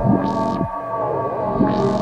you.